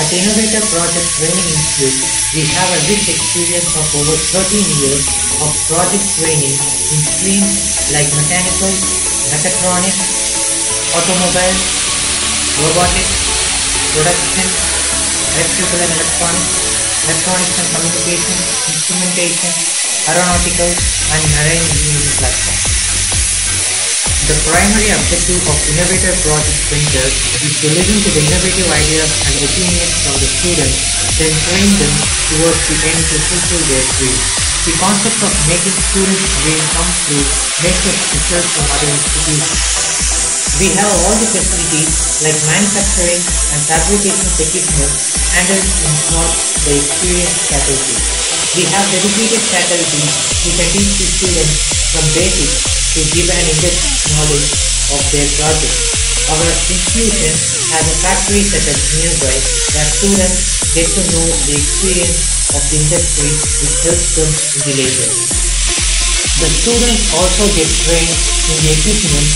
At Innovator Project Training Institute, we have a rich experience of over 13 years of project training in streams like mechanical, mechatronics, automobile, robotics, production, electrical and electronics, electronics and communication, instrumentation, aeronautical and marine engineering platforms. The primary objective of Innovator Project Center is to listen to the innovative ideas and opinions of the students, then train them towards the end to fulfill their dreams. The concept of making students' dream come true makes us differ from other institutions. We have all the facilities like manufacturing and fabrication equipment handled in smart by experienced faculty. We have dedicated faculty who can teach the students from basics to give an in-depth knowledge of their project. Our institution has a factory setup nearby where students get to know the experience of the industry which helps them in the later. The students also get trained in the equipment